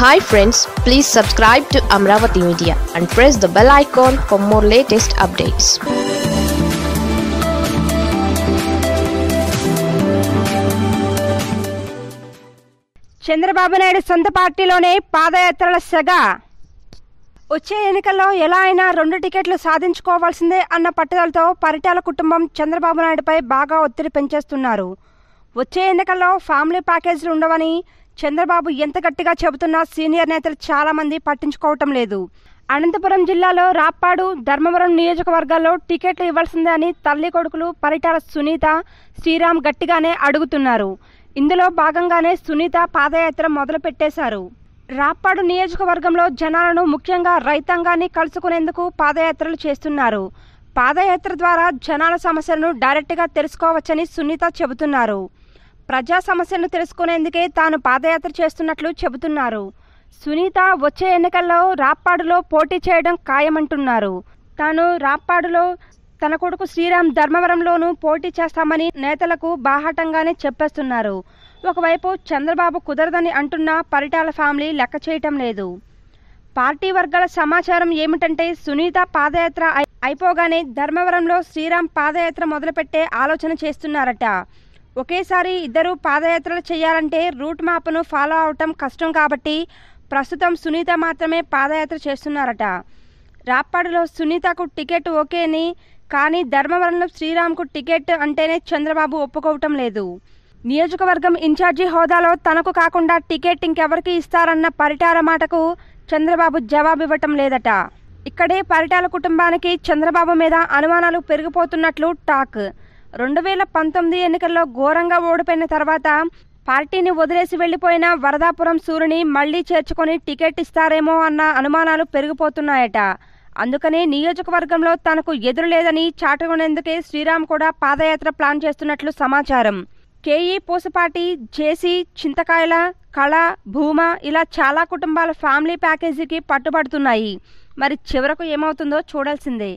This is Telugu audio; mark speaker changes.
Speaker 1: Hi friends please subscribe to Amaravati media and press the bell icon for more latest updates
Speaker 2: Chandrababu Naidu సొంత పార్టీలోనే పాదయాత్రల సెగ. వచ్చే ఎన్నికల్లో ఎలా అయినా రెండు టికెట్లు సాధించుకోవాల్సిందే అన్న పట్టుదలతో పరిటాల కుటుంబం చంద్రబాబు నాయుడుపై బాగా ఒత్తిడి పెంచేస్తున్నారు. వచ్చే ఎన్నికల్లో ఫ్యామిలీ ప్యాకేజీలు ఉండవని చంద్రబాబు ఎంత గట్టిగా చెబుతున్నా సీనియర్ నేతలు చాలా మంది పట్టించుకోవటం లేదు. అనంతపురం జిల్లాలో రాప్పాడు ధర్మవరం నియోజకవర్గాల్లో టికెట్లు ఇవ్వాల్సిందే అని తల్లి కొడుకులు పరిటాల సునీత శ్రీరామ్ గట్టిగానే అడుగుతున్నారు. ఇందులో భాగంగానే సునీత పాదయాత్ర మొదలు పెట్టేశారు రాప్పాడు నియోజకవర్గంలో జనాలను ముఖ్యంగా రైతాంగాన్ని కలుసుకునేందుకు పాదయాత్రలు చేస్తున్నారు. పాదయాత్ర ద్వారా జనాల సమస్యలను డైరెక్ట్గా తెలుసుకోవచ్చని సునీత చెబుతున్నారు. ప్రజా సమస్యలను తెలుసుకునేందుకే తాను పాదయాత్ర చేస్తున్నట్లు చెబుతున్నారు. సునీత వచ్చే ఎన్నికల్లో రాప్పాడులో పోటీ చేయడం ఖాయమంటున్నారు. తాను రాప్పాడులో తన కొడుకు శ్రీరామ్ ధర్మవరంలోనూ పోటీ చేస్తామని నేతలకు బాహాటంగానే చెప్పేస్తున్నారు. ఒకవైపు చంద్రబాబు కుదరదని అంటున్న పరిటాల ఫ్యామిలీ లెక్క చేయటం లేదు. పార్టీ వర్గాల సమాచారం ఏమిటంటే సునీత పాదయాత్ర అయిపోగానే ధర్మవరంలో శ్రీరామ్ పాదయాత్ర మొదలుపెట్టే ఆలోచన చేస్తున్నారట. ఒకేసారి ఇద్దరు పాదయాత్రలు చేయాలంటే రూట్ మ్యాప్ను ఫాలో అవటం కష్టం కాబట్టి ప్రస్తుతం సునీత మాత్రమే పాదయాత్ర చేస్తున్నారట. రాప్పాడులో సునీతకు టికెట్ ఓకేని కానీ ధర్మవరంలో శ్రీరామ్కు టికెట్ అంటేనే చంద్రబాబు ఒప్పుకోవటం లేదు. నియోజకవర్గం ఇన్ఛార్జి హోదాలో తనకు కాకుండా టికెట్ ఇంకెవరికి ఇస్తారన్న పరిటాల మాటకు చంద్రబాబు జవాబివ్వటం లేదట. ఇక్కడే పరిటాల కుటుంబానికి చంద్రబాబు మీద అనుమానాలు పెరిగిపోతున్నట్లు టాక్. రెండు వేల పంతొమ్మిది ఎన్నికల్లో ఘోరంగా ఓడిపోయిన తర్వాత పార్టీని వదిలేసి వెళ్ళిపోయిన వరదాపురం సూరిని మళ్ళీ చేర్చుకొని టికెట్ ఇస్తారేమో అన్న అనుమానాలు పెరిగిపోతున్నాయట. అందుకనే నియోజకవర్గంలో తనకు ఎదురు లేదని చాటుకునేందుకే శ్రీరామ్ కూడా పాదయాత్ర ప్లాన్ చేస్తున్నట్లు సమాచారం. కేఈ పూసపాటి జేసీ చింతకాయల కళ భూమ ఇలా చాలా కుటుంబాల ఫ్యామిలీ ప్యాకేజీకి పట్టుబడుతున్నాయి. మరి చివరకు ఏమవుతుందో చూడాల్సిందే.